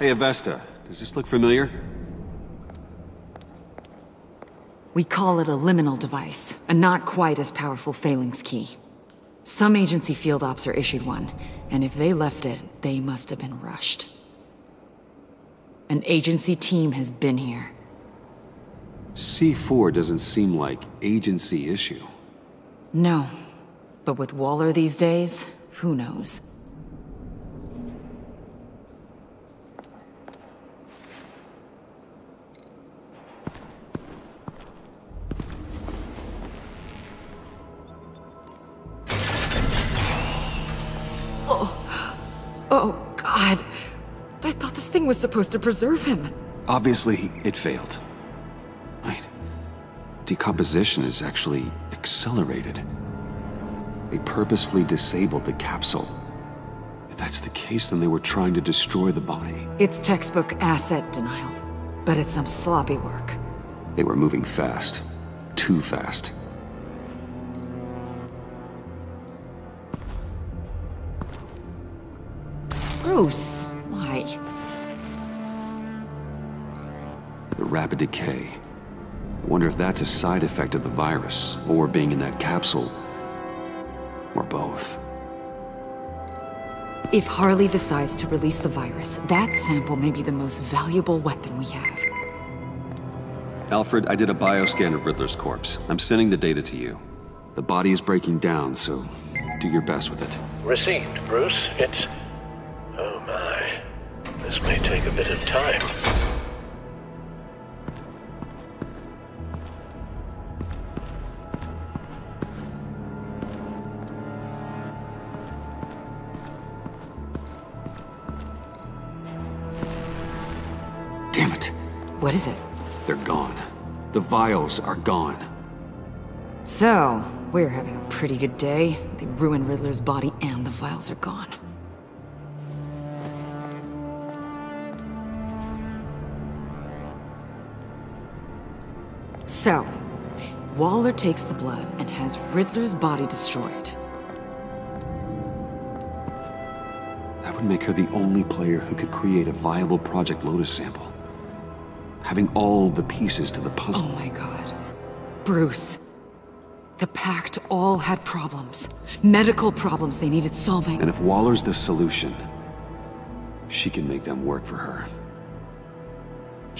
Hey, Avesta. Does this look familiar? We call it a liminal device, a not quite as powerful phalanx key. Some agency field ops are issued one, and if they left it, they must have been rushed. An agency team has been here. C4 doesn't seem like agency issue. No. But with Waller these days, who knows? God. I thought this thing was supposed to preserve him. Obviously, it failed. Decomposition is actually accelerated. They purposefully disabled the capsule. If that's the case, then they were trying to destroy the body. It's textbook asset denial. But it's some sloppy work. They were moving fast. Too fast. Bruce, why? The rapid decay. I wonder if that's a side effect of the virus, or being in that capsule, or both. If Harley decides to release the virus, that sample may be the most valuable weapon we have. Alfred, I did a bioscan of Riddler's corpse. I'm sending the data to you. The body is breaking down, so do your best with it. Received, Bruce. It's... Oh my. This may take a bit of time. Damn it! What is it? They're gone. The vials are gone. So, we're having a pretty good day. They ruined Riddler's body and the vials are gone. So, Waller takes the blood and has Riddler's body destroyed. That would make her the only player who could create a viable Project Lotus sample. Having all the pieces to the puzzle. Oh my god. Bruce. The Pact all had problems. Medical problems they needed solving. And if Waller's the solution, she can make them work for her.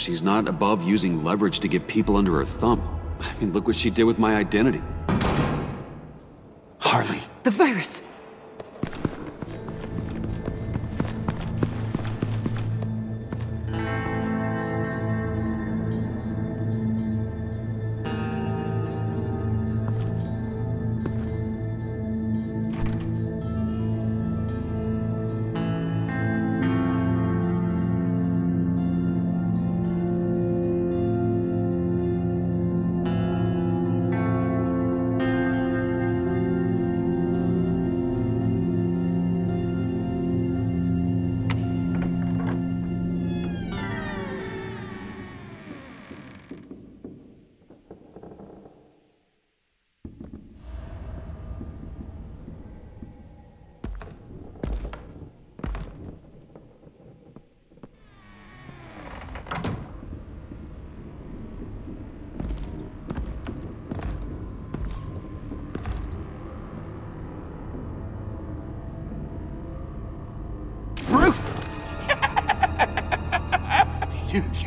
She's not above using leverage to get people under her thumb. I mean, look what she did with my identity. Harley. The virus!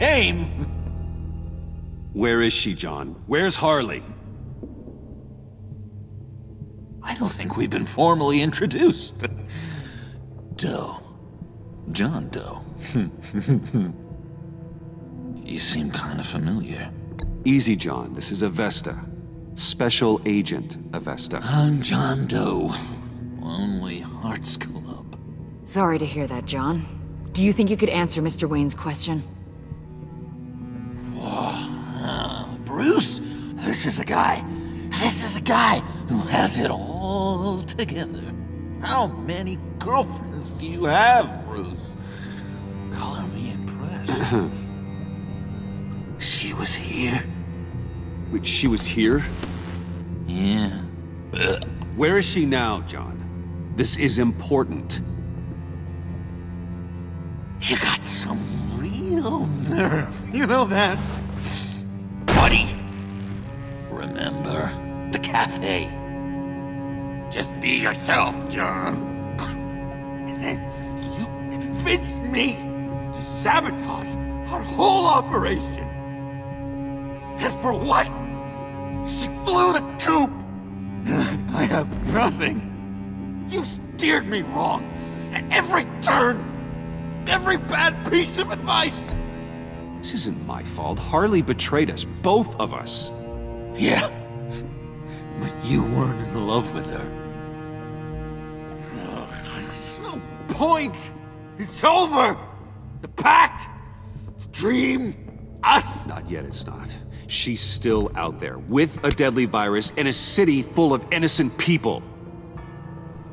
Came! Where is she, John? Where's Harley? I don't think we've been formally introduced. Doe. John Doe. you seem kind of familiar. Easy, John. This is Avesta. Special Agent Avesta. I'm John Doe. Lonely Hearts Club. Sorry to hear that, John. Do you think you could answer Mr. Wayne's question? This is a guy. This is a guy who has it all together. How many girlfriends do you have, Bruce? Color me impressed. she was here? Wait, she was here? Yeah. Where is she now, John? This is important. You got some real nerve. You know that? Buddy, remember the cafe? Just be yourself, John. And then you convinced me to sabotage our whole operation. And for what? She flew the coop. And I have nothing. You steered me wrong at every turn. Every bad piece of advice. This isn't my fault. Harley betrayed us, both of us. Yeah. But you weren't in love with her. There's no point. It's over. The pact, the dream, us. Not yet, it's not. She's still out there, with a deadly virus in a city full of innocent people.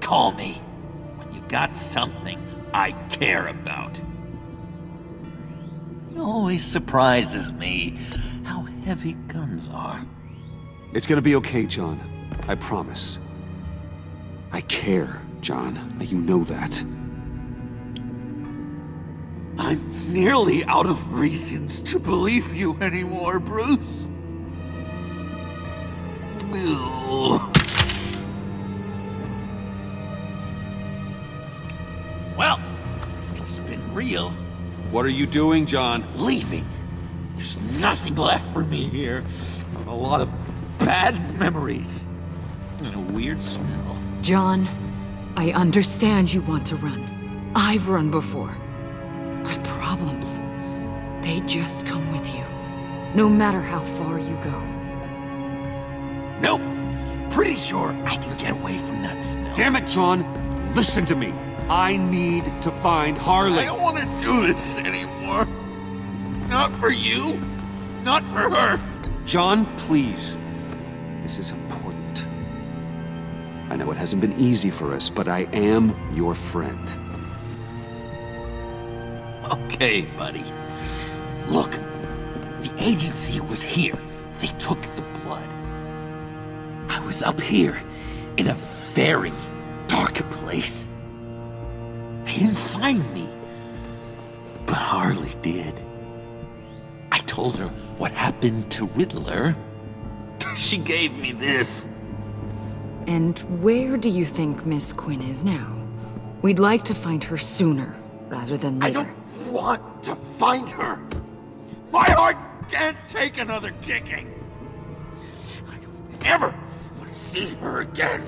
Call me when you got something I care about. It always surprises me how heavy guns are. It's gonna be okay, John. I promise. I care, John. You know that. I'm nearly out of reasons to believe you anymore, Bruce. Ugh. Well, it's been real. What are you doing, John? Leaving. There's nothing left for me here. A lot of bad memories. And a weird smell. John, I understand you want to run. I've run before. But problems, they just come with you. No matter how far you go. Nope. Pretty sure I can get away from that smell. Damn it, John! Listen to me. I need to find Harley. I don't want to do this anymore. Not for you. Not for her. John, please. This is important. I know it hasn't been easy for us, but I am your friend. Okay, buddy. Look, the agency was here. They took the blood. I was up here in a very dark place. They didn't find me. But Harley did. I told her what happened to Riddler. She gave me this. And where do you think Miss Quinn is now? We'd like to find her sooner, rather than later. I don't want to find her. My heart can't take another kicking. I don't ever want to see her again.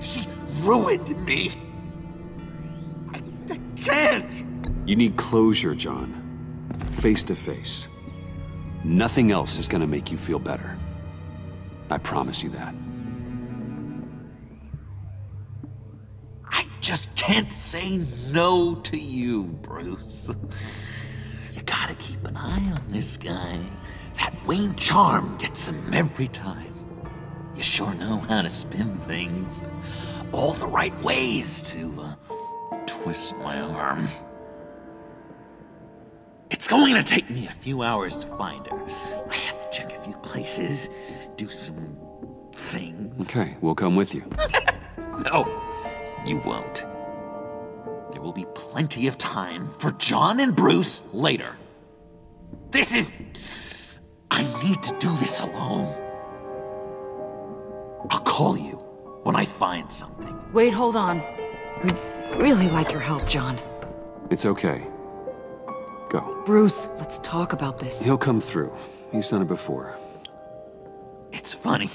She ruined me. I, I can't. You need closure, John. Face to face. Nothing else is gonna make you feel better. I promise you that. I just can't say no to you, Bruce. You gotta keep an eye on this guy. That Wayne charm gets him every time. You sure know how to spin things. All the right ways to uh, twist my arm. It's going to take me a few hours to find her. I have to check a few places, do some things. Okay, we'll come with you. No, you won't. There will be plenty of time for John and Bruce later. This is. I need to do this alone. I'll call you when I find something. Wait, hold on. We'd really like your help, John. It's okay. Go. Bruce, let's talk about this. He'll come through. He's done it before. It's funny.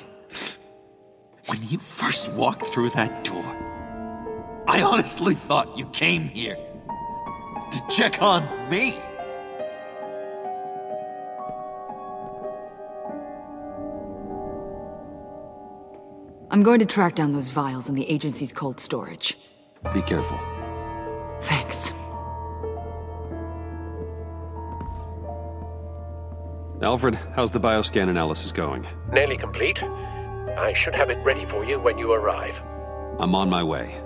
When you first walked through that door, I honestly thought you came here to check on me. I'm going to track down those vials in the agency's cold storage. Be careful. Thanks. Alfred, how's the bioscan analysis going? Nearly complete. I should have it ready for you when you arrive. I'm on my way.